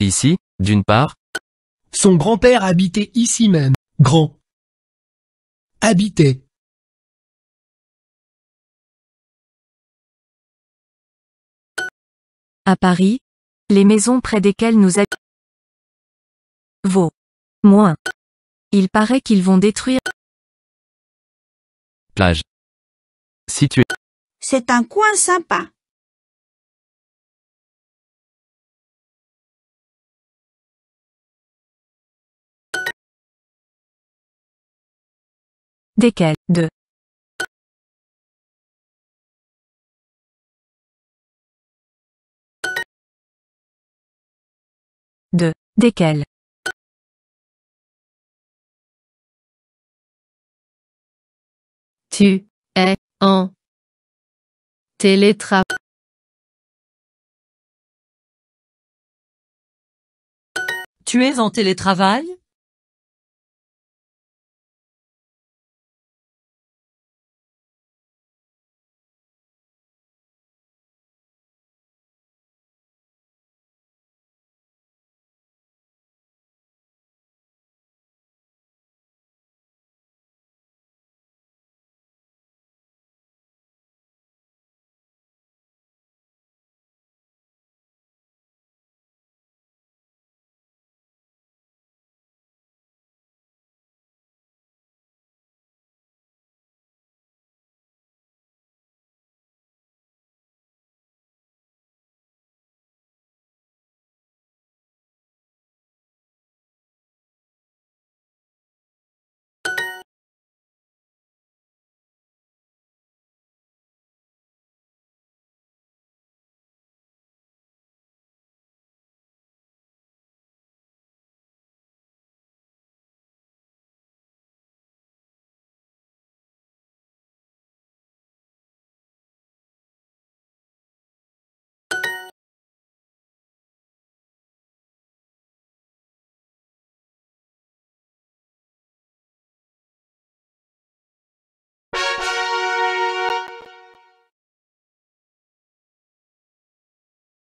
Ici, d'une part, Son grand-père habitait ici même. Grand. Habitait. À Paris, les maisons près desquelles nous habitons vaut moins. Il paraît qu'ils vont détruire plage. Situé. C'est un coin sympa. Desquelles de de desquelles Tu es en télétravail. Tu es en télétravail?